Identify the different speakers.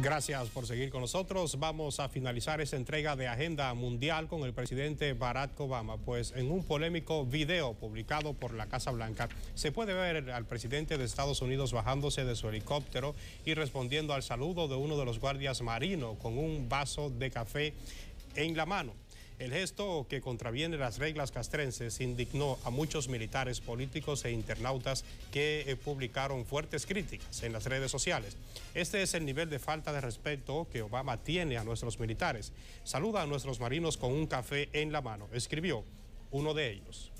Speaker 1: Gracias por seguir con nosotros. Vamos a finalizar esta entrega de Agenda Mundial con el presidente Barack Obama, pues en un polémico video publicado por la Casa Blanca se puede ver al presidente de Estados Unidos bajándose de su helicóptero y respondiendo al saludo de uno de los guardias marinos con un vaso de café en la mano. El gesto que contraviene las reglas castrenses indignó a muchos militares, políticos e internautas que eh, publicaron fuertes críticas en las redes sociales. Este es el nivel de falta de respeto que Obama tiene a nuestros militares. Saluda a nuestros marinos con un café en la mano, escribió uno de ellos.